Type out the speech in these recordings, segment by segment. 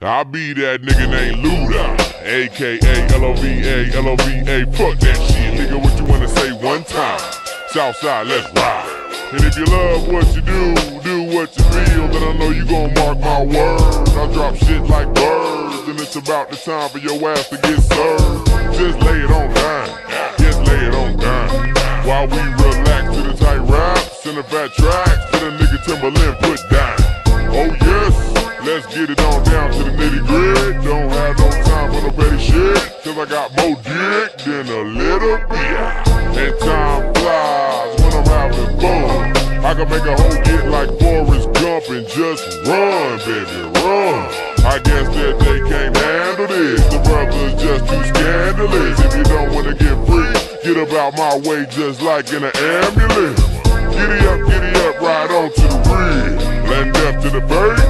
I be that nigga named Luda, aka L-O-V-A, L-O-V-A, fuck that shit, nigga, what you wanna say one time? Southside, let's ride. And if you love what you do, do what you feel, then I know you gon' mark my words. I drop shit like birds, and it's about the time for your ass to get served. Just lay it on down, just lay it on down. While we relax to the tight raps and the fat tracks, to the nigga Timbaland put down. Oh yes. Let's get it on down to the nitty gritty. Don't have no time for no petty shit. Cause I got more dick than a little bit. And time flies when I'm having fun. I can make a hoe get like Forrest Gump and just run, baby, run. I guess that they can't handle this. The brothers just too scandalous. If you don't wanna get free, get about my way just like in an ambulance. Giddy up, giddy up, right on to the ridge. Land death to the bird.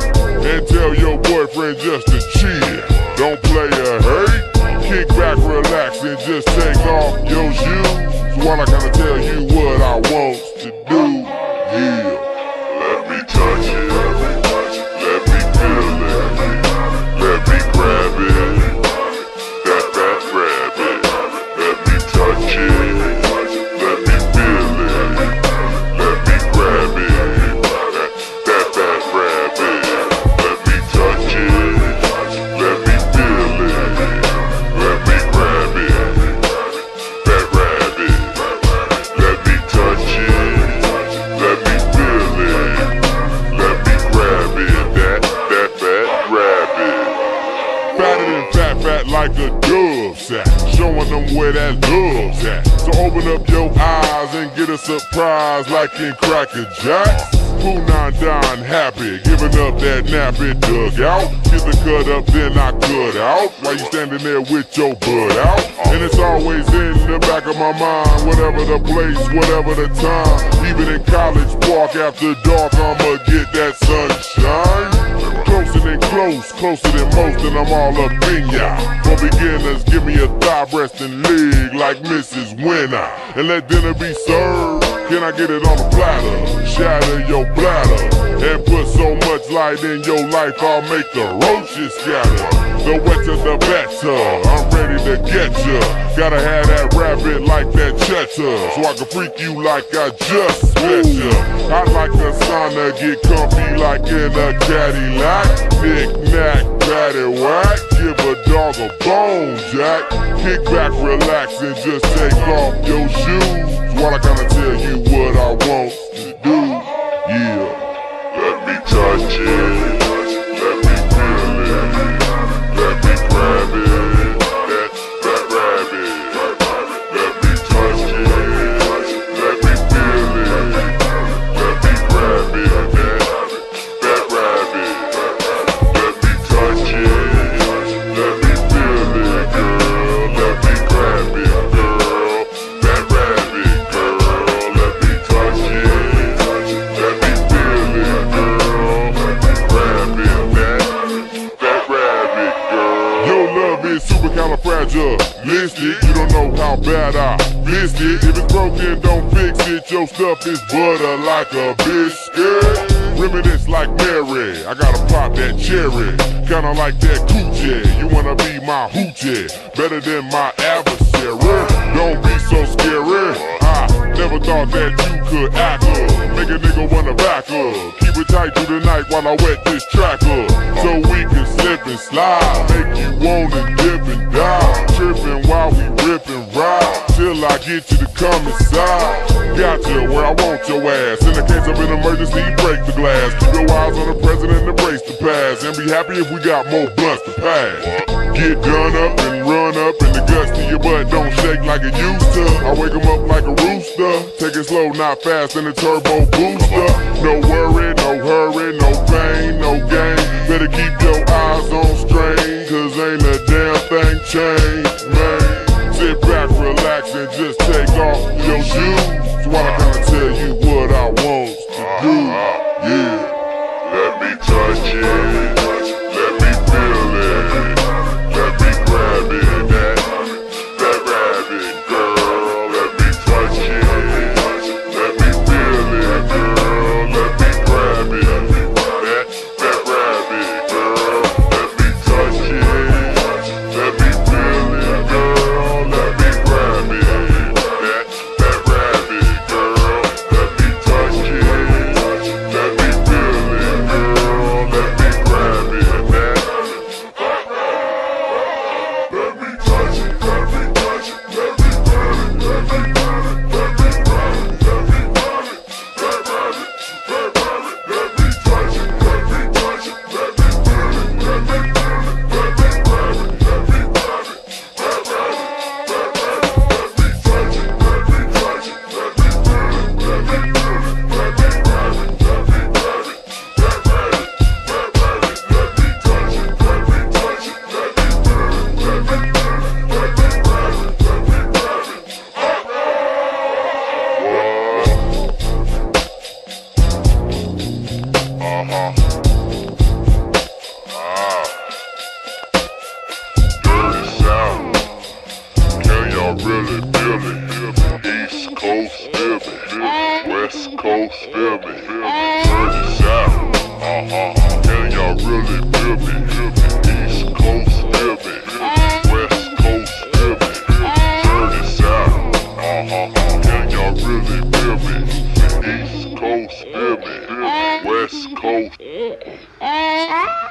And tell your boyfriend just to chill. Don't play a hurt. Kick back, relax, and just take off your shoes. So While I gotta tell you what I want to do. At. So open up your eyes and get a surprise like in Cracker Jacks. Pooh nine down happy, giving up that nappy dugout. Get the cut up, then I cut out. While you standing there with your butt out. And it's always in the back of my mind, whatever the place, whatever the time. Even in college park after dark, I'ma get that sunshine. Closer than close, closer than most, and I'm all up in ya. For beginners, give me a thigh breast and leg like Mrs. Winner. And let dinner be served. Can I get it on a platter? Shatter your bladder. And put light in your life, I'll make the roaches scatter. The wetter the better. I'm ready to get ya. Gotta have that rabbit like that cheddar. So I can freak you like I just met ya. I like the sauna, get comfy like in a Cadillac. Knick knack, patty whack. Give a dog a bone, Jack. Kick back, relax, and just take off your shoes. While I gotta supercalifragilistic. You don't know how bad I missed it. If it's broken, don't fix it. Your stuff is butter like a biscuit. Reminisce like Mary. I gotta pop that cherry. Kinda like that coochie. You wanna be my hoochie. Better than my adversary. Don't be so scary. Never thought that you could act up. Make a nigga wanna back up. Keep it tight through the night while I wet this track up. So we can slip and slide. Make you wanna dip and dive. Tripping while we rip and ride. Till I get to the coming side. Gotcha where I want your ass. In the case of an emergency, break the glass. Keep your eyes on the president and brace the pass. And be happy if we got more blunts to pass. Get done up and run up and the guts to your butt don't shake like it used to. I wake up like a rooster. Take it slow, not fast in the turbo booster. No worry, no hurry, no pain, no gain. Better keep your eyes on strain, cause ain't a damn thing changed, man. Sit back, relax, and just take off your shoes. While I gotta tell you what I want to do. Yeah. Let me touch it. really feel me, East Coast feel me, West Coast feel me, Dirty South, uh-huh. Can y'all really feel me, East Coast feel me, West Coast feel me, Dirty South, uh-huh. Can y'all really feel me, East Coast feel. West Coast uh,